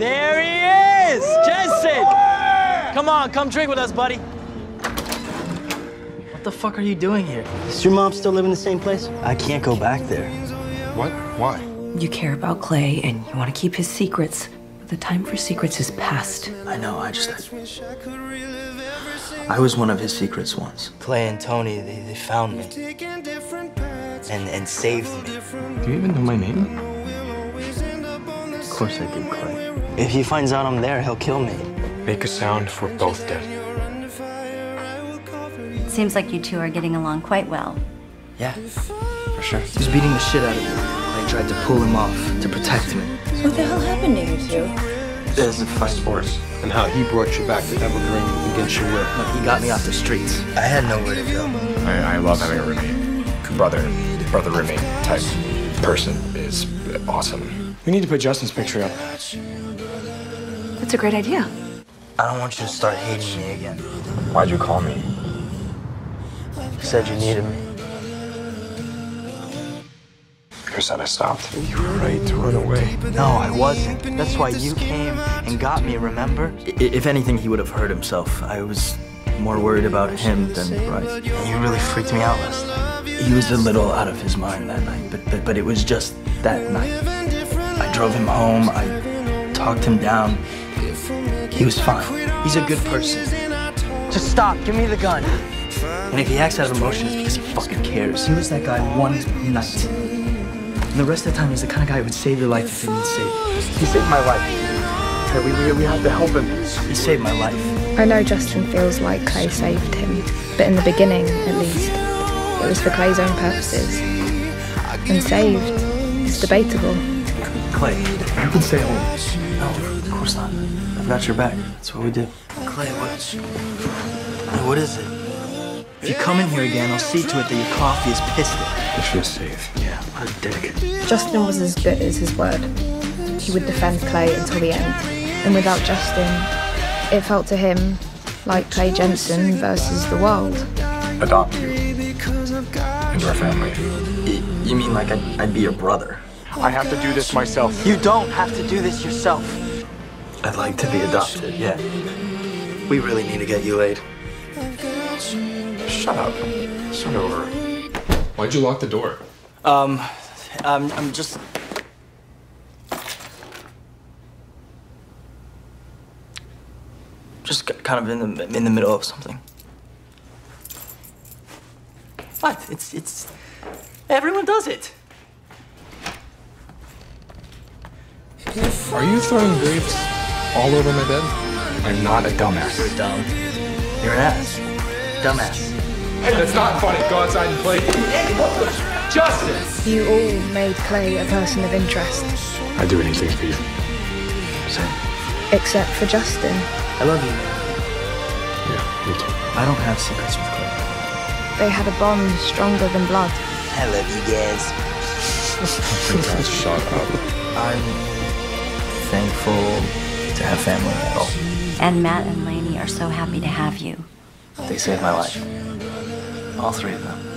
There he is! Jensen! Come on, come drink with us, buddy. What the fuck are you doing here? Does your mom still live in the same place? I can't go back there. What? Why? You care about Clay and you want to keep his secrets. But the time for secrets is past. I know, I just. I was one of his secrets once. Clay and Tony, they, they found me. And, and saved me. Do you even know my name? Of course I did, Clay. If he finds out I'm there, he'll kill me. Make a sound, we're both dead. Seems like you two are getting along quite well. Yeah, for sure. He was beating the shit out of me. I tried to pull him off to protect me. What the hell happened to you two? There's a fight. Sports. And how he brought you back to Evergreen against your will. Look, he got me off the streets. I had nowhere to go. I, I love having a roommate, brother, brother roommate type person is awesome. We need to put Justin's picture up. That's a great idea. I don't want you to start hating me again. Why'd you call me? You said you needed me. You said I stopped. You were right to run away. No, I wasn't. That's why you came and got me, remember? I- if anything, he would have hurt himself. I was more worried about him than Bryce. You really freaked me out last night. He was a little out of his mind that night, but, but, but it was just that night. I drove him home, I talked him down. He was fine. He's a good person. Just stop. Give me the gun. And if he acts out of emotion, it's because he fucking cares. He was that guy one night. And the rest of the time, he's the kind of guy who would save your life if he needs saved. He saved my life. Hey, we, we, we have to help him. He saved my life. I know Justin feels like Clay saved him, but in the beginning, at least, it was for Clay's own purposes. And saved is debatable. Clay, you can stay home. No, of course not. I've got your back. That's what we do. Clay, what? Hey, What is it? If you come in here again, I'll see to it that your coffee is pissed at. If you're safe. Yeah, what a dick. Justin was as good as his word. He would defend Clay until the end. And without Justin, it felt to him like Clay Jensen versus the world. Adopt you into our family. You mean like I'd, I'd be your brother? I have to do this myself. You don't have to do this yourself. I'd like to be adopted, yeah. We really need to get you laid. Shut up. Start over. Why'd you lock the door? Um, I'm, I'm just. Just kind of in the in the middle of something. What? It's it's. Everyone does it. Are you throwing grapes all over my bed? I'm not a dumbass. You're dumb. You're an ass. Dumbass. Hey, that's not funny. Go outside and play. Justin! You all made Clay a person of interest, I'd do anything for you. Same. except for Justin. I love you. Yeah, me too. I don't have secrets with Clay. They had a bond stronger than blood. I love you guys. Shut up. I'm thankful to have family at all. And Matt and Lainey are so happy to have you. They saved my life. All three of them.